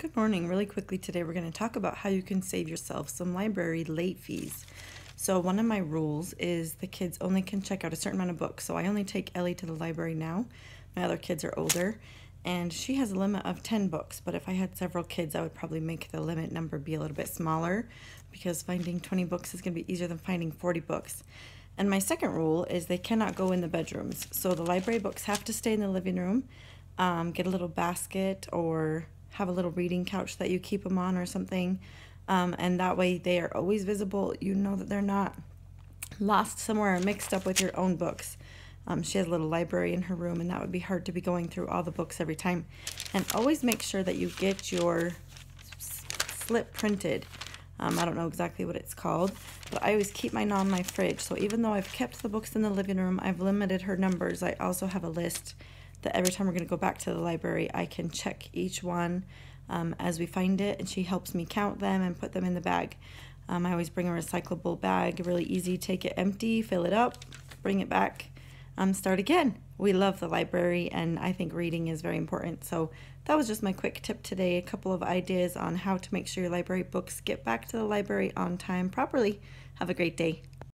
Good morning. Really quickly today, we're going to talk about how you can save yourself some library late fees. So, one of my rules is the kids only can check out a certain amount of books. So, I only take Ellie to the library now. My other kids are older, and she has a limit of 10 books. But if I had several kids, I would probably make the limit number be a little bit smaller because finding 20 books is going to be easier than finding 40 books. And my second rule is they cannot go in the bedrooms. So, the library books have to stay in the living room. Um, get a little basket or have a little reading couch that you keep them on or something. Um, and that way they are always visible. You know that they're not lost somewhere or mixed up with your own books. Um, she has a little library in her room, and that would be hard to be going through all the books every time. And always make sure that you get your slip printed. Um, I don't know exactly what it's called, but I always keep mine on my fridge. So even though I've kept the books in the living room, I've limited her numbers. I also have a list that every time we're going to go back to the library, I can check each one um, as we find it, and she helps me count them and put them in the bag. Um, I always bring a recyclable bag, really easy. Take it empty, fill it up, bring it back, um, start again. We love the library, and I think reading is very important. So that was just my quick tip today. A couple of ideas on how to make sure your library books get back to the library on time properly. Have a great day.